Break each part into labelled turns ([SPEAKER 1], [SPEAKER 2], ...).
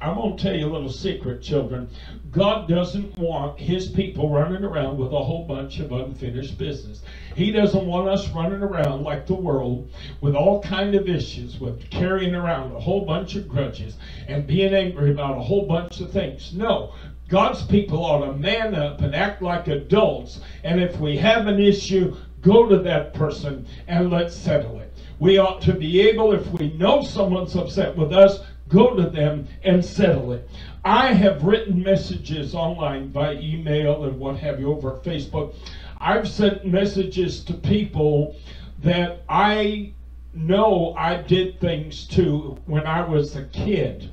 [SPEAKER 1] I'm going to tell you a little secret, children. God doesn't want his people running around with a whole bunch of unfinished business. He doesn't want us running around like the world with all kind of issues, with carrying around a whole bunch of grudges and being angry about a whole bunch of things. No, God's people ought to man up and act like adults. And if we have an issue, go to that person and let's settle it. We ought to be able, if we know someone's upset with us, go to them and settle it. I have written messages online by email and what have you over Facebook. I've sent messages to people that I know I did things to when I was a kid.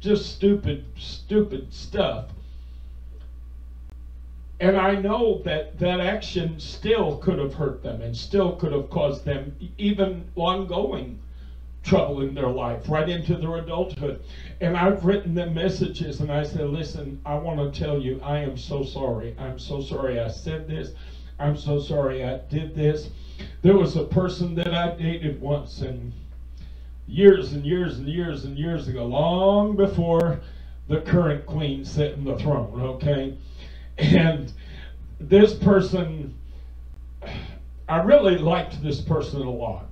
[SPEAKER 1] Just stupid, stupid stuff. And I know that that action still could have hurt them and still could have caused them even ongoing trouble in their life, right into their adulthood. And I've written them messages and I said, listen, I want to tell you, I am so sorry. I'm so sorry I said this. I'm so sorry I did this. There was a person that I dated once and years and years and years and years ago, long before the current queen sat in the throne, okay? And this person, I really liked this person a lot.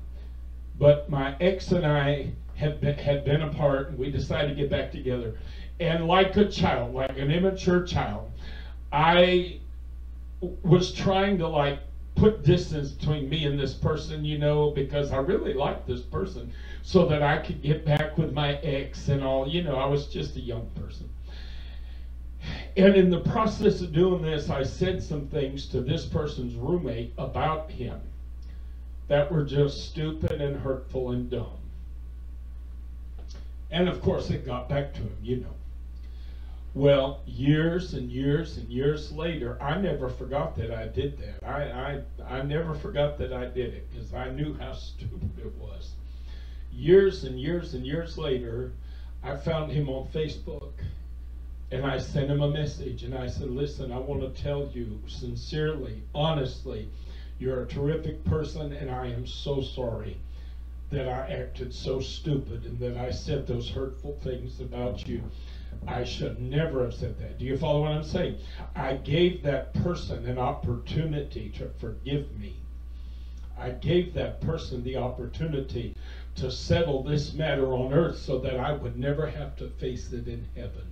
[SPEAKER 1] But my ex and I had been, had been apart, and we decided to get back together. And like a child, like an immature child, I was trying to like put distance between me and this person, you know, because I really liked this person, so that I could get back with my ex and all. You know, I was just a young person. And in the process of doing this, I said some things to this person's roommate about him that were just stupid and hurtful and dumb. And of course, it got back to him, you know. Well, years and years and years later, I never forgot that I did that. I, I, I never forgot that I did it because I knew how stupid it was. Years and years and years later, I found him on Facebook and I sent him a message and I said, Listen, I want to tell you sincerely, honestly, you're a terrific person, and I am so sorry that I acted so stupid and that I said those hurtful things about you. I should never have said that. Do you follow what I'm saying? I gave that person an opportunity to forgive me. I gave that person the opportunity to settle this matter on earth so that I would never have to face it in heaven.